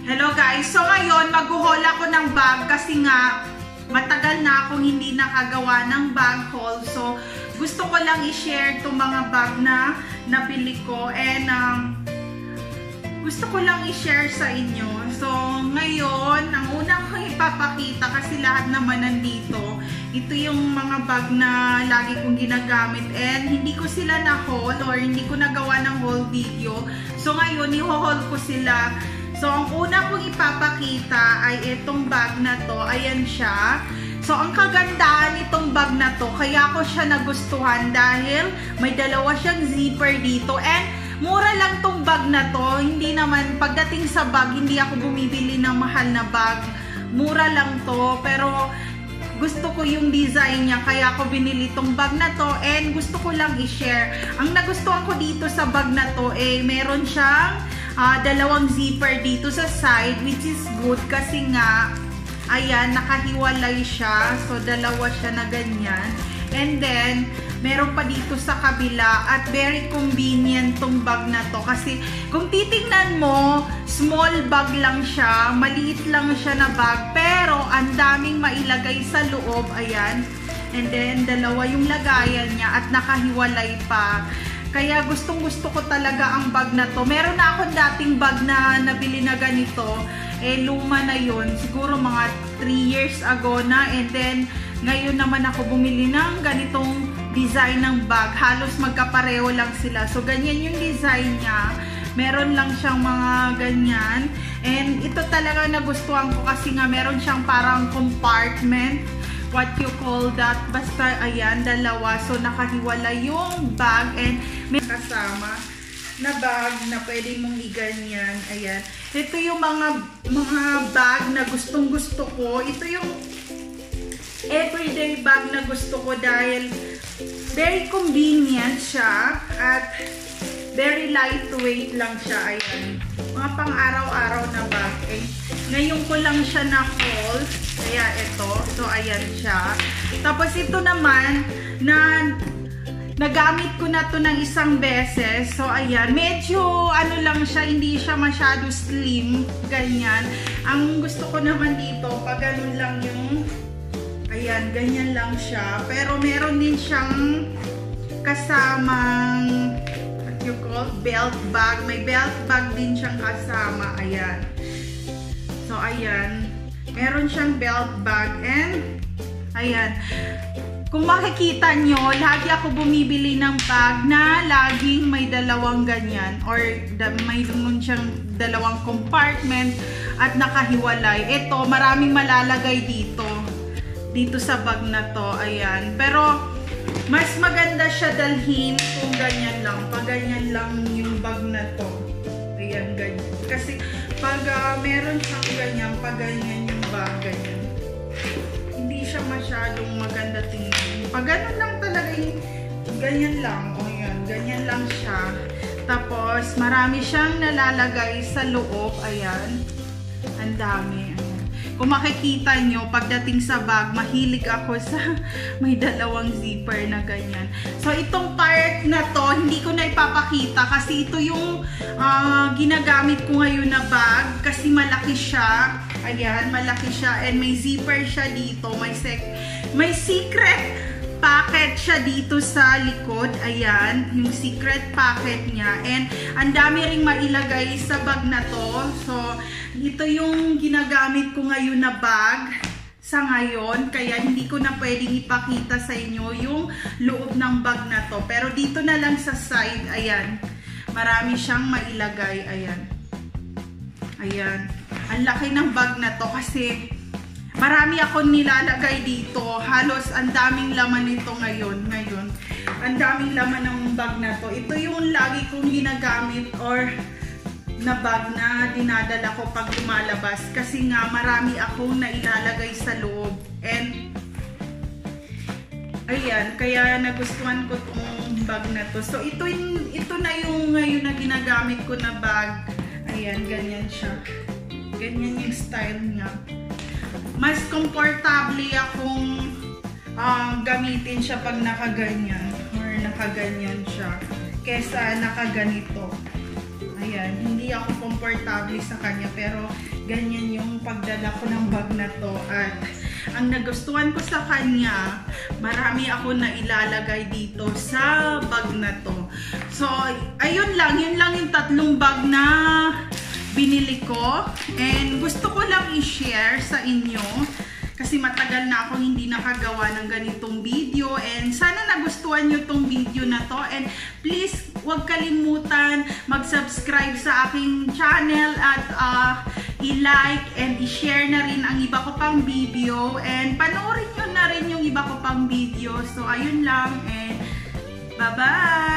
Hello guys! So ngayon, mag-haul ako ng bag kasi nga matagal na akong hindi nakagawa ng bag haul. So gusto ko lang i-share itong mga bag na napili ko and um, gusto ko lang i-share sa inyo. So ngayon, ang una kong ipapakita kasi lahat naman nandito, ito yung mga bag na lagi kong ginagamit and hindi ko sila na-haul or hindi ko nagawa ng haul video. So ngayon, i-haul ko sila So, ang una kong ipapakita ay itong bag na to. Ayan siya. So, ang kagandahan nitong bag na to, kaya ko siya nagustuhan dahil may dalawa siyang zipper dito. And, mura lang tong bag na to. Hindi naman, pagdating sa bag, hindi ako bumibili ng mahal na bag. Mura lang to. Pero, gusto ko yung design niya kaya ako binili tong bag na to and gusto ko lang i-share. Ang nagustuhan ko dito sa bag na to eh meron siyang uh, dalawang zipper dito sa side which is good kasi nga ayan, nakahiwalay siya. So, dalawa siya na ganyan. And then, meron pa dito sa kabila at very convenient tong bag na to. Kasi, kung titingnan mo, small bag lang siya, maliit lang siya na bag, pero ang daming mailagay sa loob. Ayan. And then, dalawa yung lagayan niya at nakahiwalay pa. Kaya gustong gusto ko talaga ang bag na to. Meron na akong dating bag na nabili na ganito. Eh, luma na yun. Siguro mga 3 years ago na. And then, ngayon naman ako bumili ng ganitong design ng bag. Halos magkapareho lang sila. So, ganyan yung design niya. Meron lang siyang mga ganyan. And ito talaga nagustuhan ko kasi nga meron siyang parang compartment what you call that. Basta, ayan, dalawa. So, nakahiwala yung bag and may kasama na bag na pwede mong iganyan. Ayan. Ito yung mga mga bag na gustong gusto ko. Ito yung everyday bag na gusto ko dahil very convenient siya at very lightweight lang siya. Ayan. Mga pang araw-araw na bag. Eh, ngayon ko lang siya na-haul. Kaya ito. So, ayan siya. Tapos ito naman, na nagamit ko na to ng isang beses. So, ayan. Medyo, ano lang siya, hindi siya masyado slim. Ganyan. Ang gusto ko naman dito, pag ganun lang yung, ayan, ganyan lang siya. Pero meron din siyang kasamang, what you call, belt bag. May belt bag din siyang kasama. Ayan. So, ayan. Meron siyang belt bag and ayan. Kung makikita nyo, lagi ako bumibili ng bag na laging may dalawang ganyan or may naman siyang dalawang compartment at nakahiwalay. Ito, maraming malalagay dito. Dito sa bag na to. Ayan. Pero, mas maganda siya dalhin kung ganyan lang. Pag ganyan lang yung bag na to. Ayan, ganyan. Kasi, pag uh, meron siyang ganyan, pag ganyan ganyan. Hindi siya masyadong maganda tingnan. Pag ganun lang talaga yung ganyan lang. O yan, ganyan lang siya. Tapos, marami siyang nalalagay sa loob. Ayan. Ang dami. Ayan. Kung makikita nyo, pagdating sa bag, mahilig ako sa may dalawang zipper na ganyan. So, itong part na to, hindi ko na ipapakita kasi ito yung uh, ginagamit ko ngayon na bag kasi malaki siya. Ayan, malaki siya and may zipper siya dito. May, sec may secret packet siya dito sa likod. Ayan, yung secret packet niya. And ang dami ring mailagay sa bag na to. So, ito yung ginagamit ko ngayon na bag sa ngayon. Kaya hindi ko na pwedeng ipakita sa inyo yung loob ng bag na to. Pero dito na lang sa side, ayan. Marami siyang mailagay. Ayan. Ayan. Ang laki ng bag na to kasi marami akong nilalagay dito. Halos ang daming laman nito ngayon. Ngayon. Ang daming laman ng bag na to. Ito yung lagi kong ginagamit or na bag na dinadala ko pag lumalabas kasi nga marami akong nailalagay sa loob and ayan, kaya nagustuhan ko tong bag na to so ito, ito na yung ngayon na ginagamit ko na bag ayan, ganyan siya ganyan yung style niya. Mas comfortable akong um, gamitin siya pag nakaganyan or nakaganyan siya kesa nakaganito. Ayan, hindi ako komportable sa kanya pero ganyan yung pagdala ko ng bag na to. At ang nagustuhan ko sa kanya, marami ako na ilalagay dito sa bag na to. So, ayun lang, yun lang yung tatlong bag na binili ko. And gusto ko lang i-share sa inyo kasi matagal na ako hindi nakagawa ng ganitong video. And sana nagustuhan nyo tong video na to. And please huwag kalimutan mag-subscribe sa aking channel at uh, i-like and i-share na rin ang iba ko pang video. And panoorin nyo na rin yung iba ko pang video. So ayun lang. And bye bye